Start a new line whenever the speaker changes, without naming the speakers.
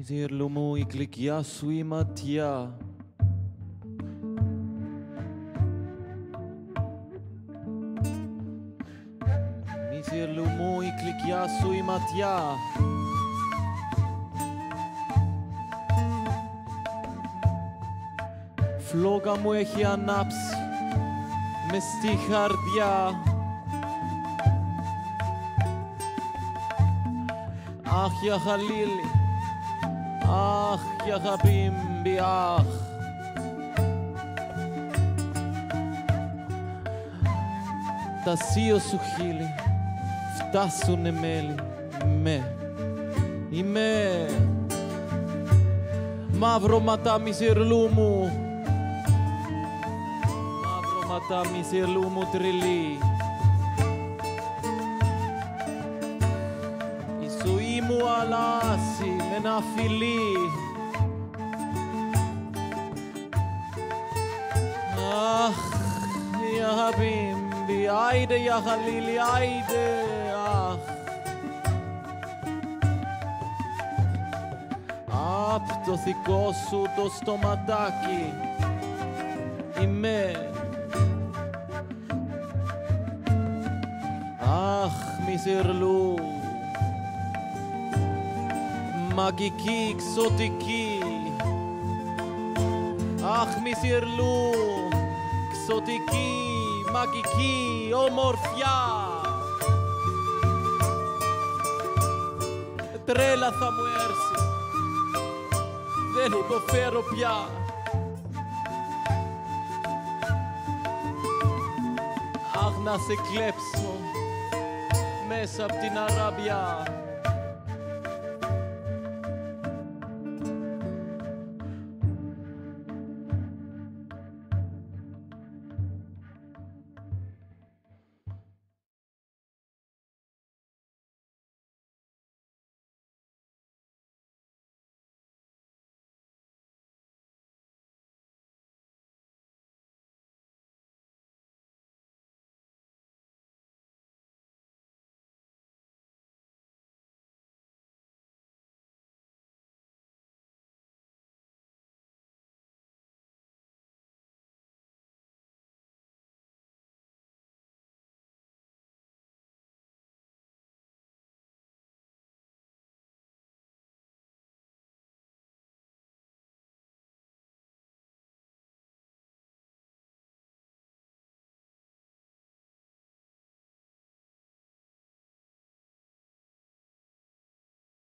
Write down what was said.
Μιζήρλου μου η γλυκιά σου η ματιά. Μιζήρλου μου η γλυκιά σου η ματιά. Φλόγα μου έχει ανάψει με στη χαρδιά Αχ, για Χαλίλη, αχ, για Χαμπίμπι, αχ. Τα σίο σου χείλη φτάσουνε μέλη. Με. Είμαι. Μαύρο ματά μισερλού μου. Μαύρο ματά μισερλού μου τρελή. Η ζωή μου αλλάζει με ένα φιλί Αχ, η αγάπη μου, άιντε για χαλίλη, άιντε, αχ. Απ' το δικό σου το στοματάκι είμαι. Αχ, μισερλού μαγική, εξωτική Αχ, μισερλού εξωτική, μαγική, ομορφιά. Τρέλα θα μου έρθει. Δεν υποφέρω πια. Αχ να σε κλέψω μέσα από την Αράβια